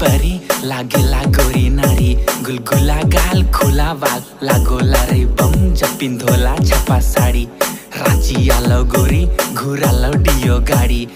परी लागेला गोरी नारी। गुलगुला गाल खुला वाल लागोला रे बम, जपिन धोला छपा साड़ी। रांची आलो गोरी घुरालो डियो गाड़ी।